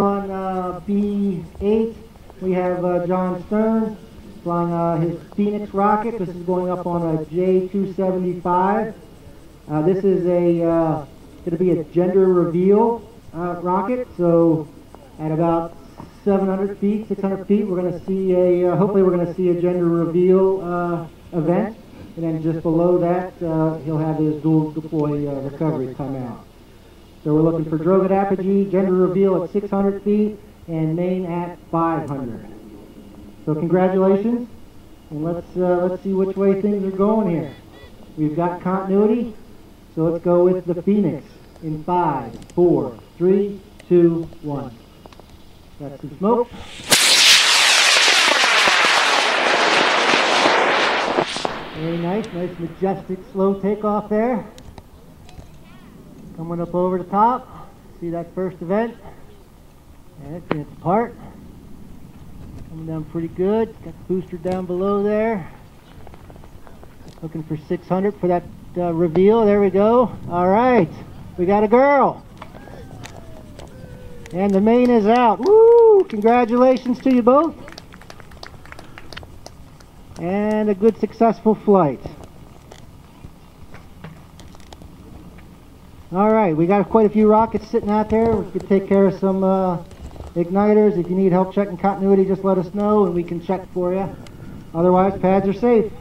on uh, B8, we have uh, John Stern flying uh, his Phoenix rocket. This is going up on a J275. Uh, this is a uh, going to be a gender reveal uh, rocket. So at about 700 feet, 600 feet, we're going to see a. Hopefully, we're going to see a gender reveal event, and then just below that, he'll have his dual deploy recovery come out. So we're looking for Drogue Drogat Apogee, gender reveal at 600 feet, and main at 500. So congratulations, and let's uh, let's see which way things are going here. We've got continuity, so let's go with the Phoenix in five, four, three, two, one. Got some smoke. Very nice, nice majestic slow takeoff there. Coming up over the top. See that first event? And it's in its apart. Coming down pretty good. Got the booster down below there. Looking for 600 for that uh, reveal. There we go. All right. We got a girl. And the main is out. Woo! Congratulations to you both. And a good successful flight. All right, we got quite a few rockets sitting out there. We could take care of some uh, igniters. If you need help checking continuity, just let us know and we can check for you. Otherwise, pads are safe.